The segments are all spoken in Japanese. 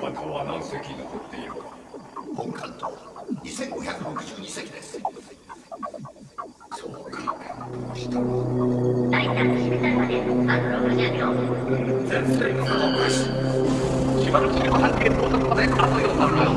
方は何隻残っているか本艦と2562隻ですそうかしたら第3シグナルまであと60秒全線動かししばらく半径到達まであと4分の予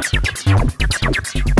いくよいくよいくよいくよ。